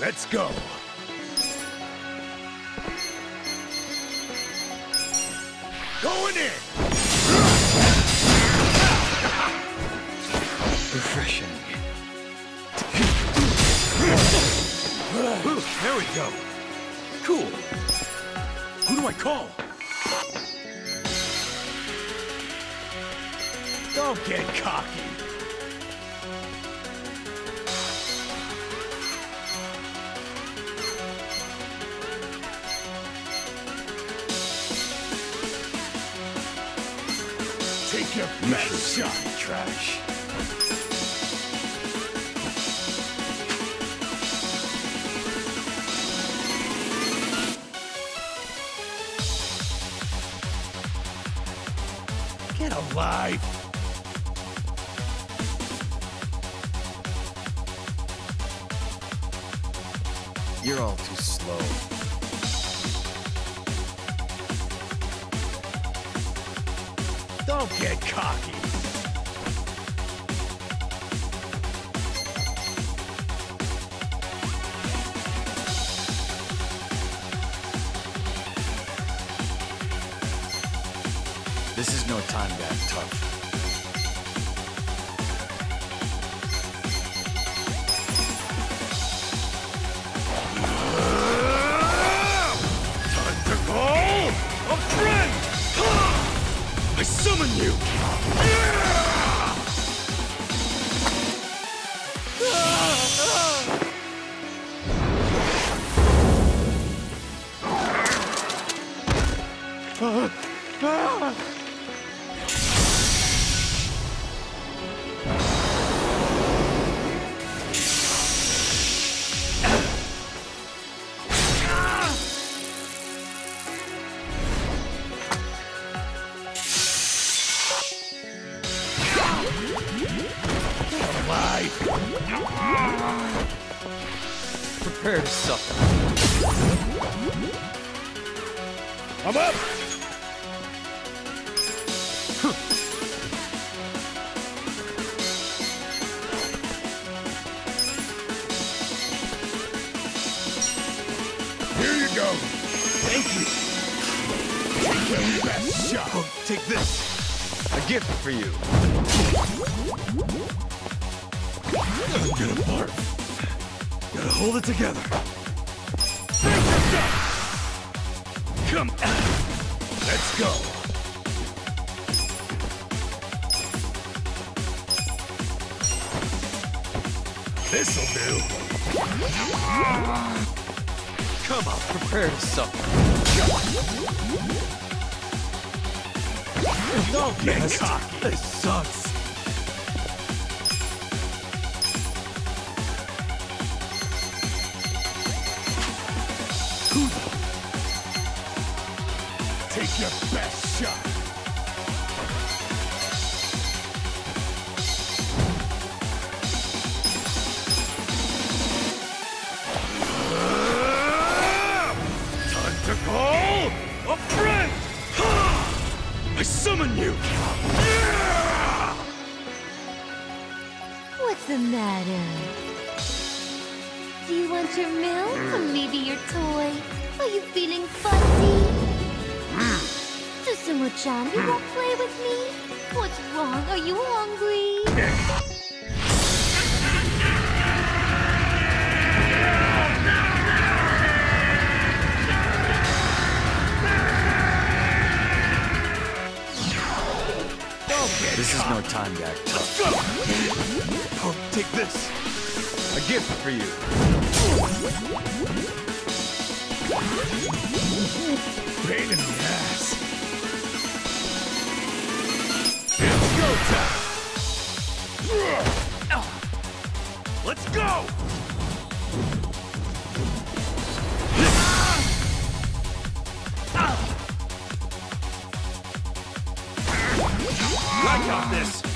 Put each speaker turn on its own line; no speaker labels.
Let's go. Going in.
Refreshing.
There we go. Cool. Who do I call? Don't get cocky. Take your best shot, trash. Get alive!
You're all too slow.
Don't get cocky.
This is no time to act tough.
You! Alive!
Prepare to suffer.
I'm up! Here you go. Thank you. Best shot.
Take this. A gift for you.
Gonna barf. Gotta hold it together. Come on. Let's go. This'll do.
Come on, prepare to suffer.
Get cocky. This sucks. Take your best shot. Time to call a friend! I summon you!
What's the matter? Do you want your milk maybe your Susumu-chan, you won't play with me? What's wrong? Are you hungry?
This is no time to act tough.
Go!
Oh, take this. A gift for you.
Pain in the ass. Let's go! I got this!